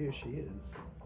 Here she is.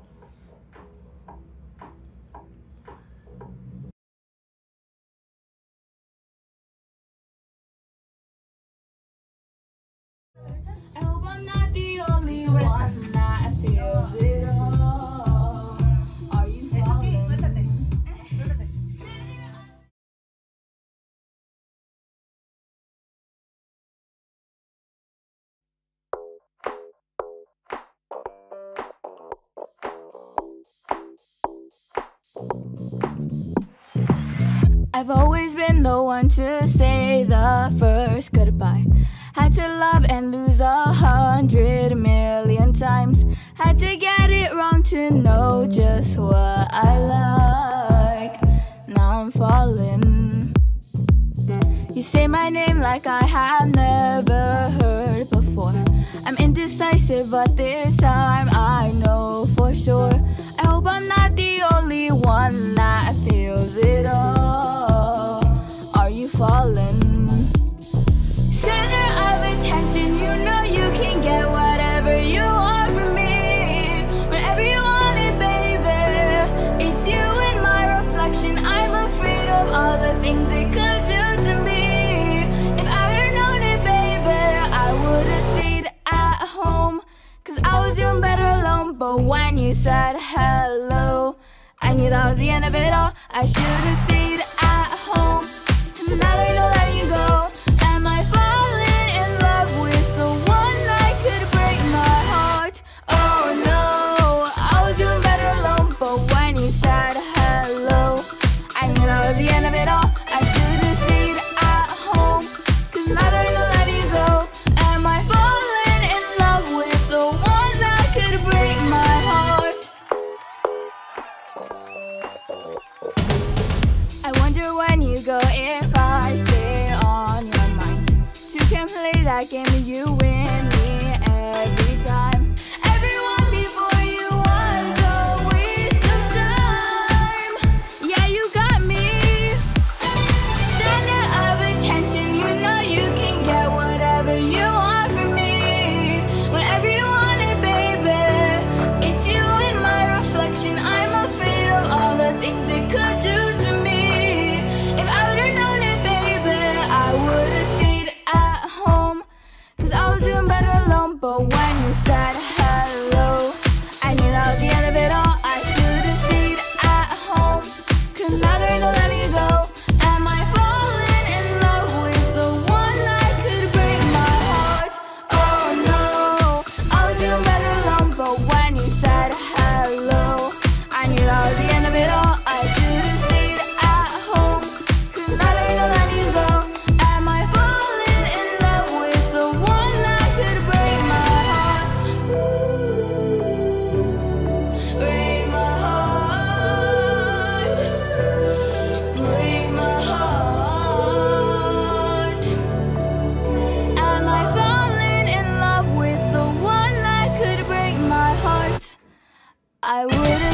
I've always been the one to say the first goodbye. Had to love and lose a hundred million times. Had to get it wrong to know just what I like. Now I'm falling. You say my name like I have never heard before. I'm indecisive, but this time I know you said hello. I knew that was the end of it all. I should have stayed at home. back into you in. I wouldn't